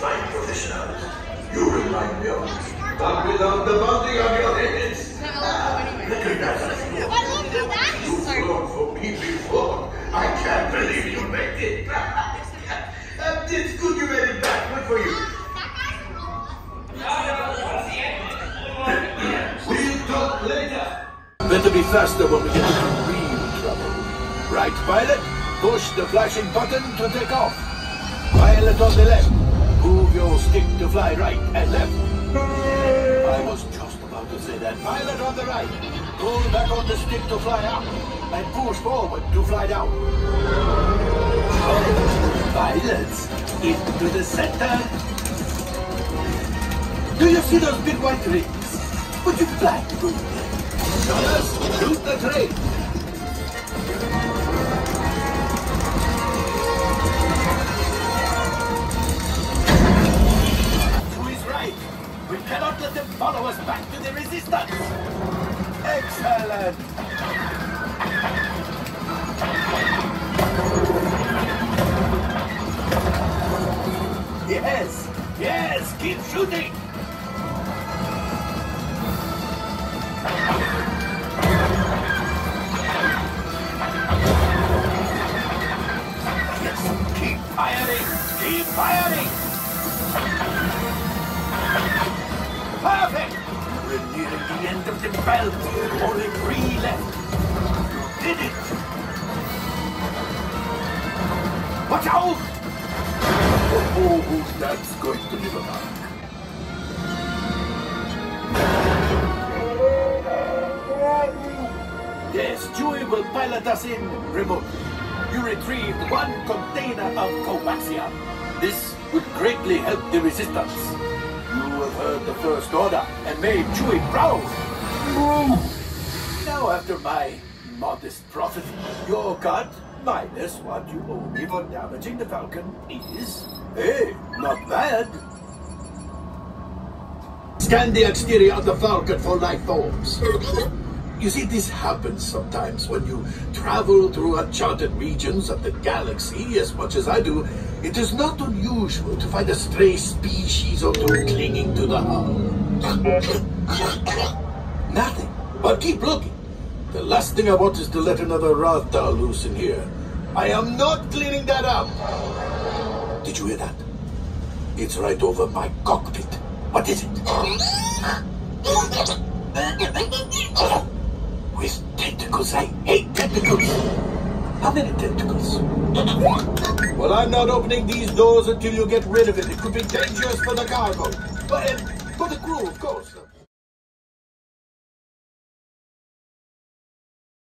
Fine professional. You remind me of but without the bounty of your heads. What will do flown for me before. I can't believe you made it. It's good you made it back. Good for you. We'll talk later. Better be faster when we get into real trouble. Right, pilot? Push the flashing button to take off. Pilot on the left. Move your stick to fly right and left. I was just about to say that. Pilot on the right. Pull back on the stick to fly up. And push forward to fly down. Pilots, into the center. Do you see those big white rings? Would you fly through them? Shoot the train. We cannot let them follow us back to the resistance. Excellent. Yes, yes, keep shooting. Yes, keep firing, keep firing. The end of the belt. Only three left. You did it! Watch out! Oh, oh that's going to leave a mark. Yes, Chewie will pilot us in remotely. You retrieved one container of coaxium. This would greatly help the resistance. First Order and made Chewie proud. Now, after my modest profit, your cut, minus what you owe me for damaging the Falcon, is, hey, not bad. Scan the exterior of the Falcon for life forms. You see, this happens sometimes when you travel through uncharted regions of the galaxy as much as I do. It is not unusual to find a stray species or two clinging the. Nothing. But keep looking. The last thing I want is to let another rathtar loose in here. I am not cleaning that up. Did you hear that? It's right over my cockpit. What is it? With tentacles. I hate tentacles. How many tentacles? Well, I'm not opening these doors until you get rid of it. It could be dangerous for the cargo. But, um, for the crew, of course.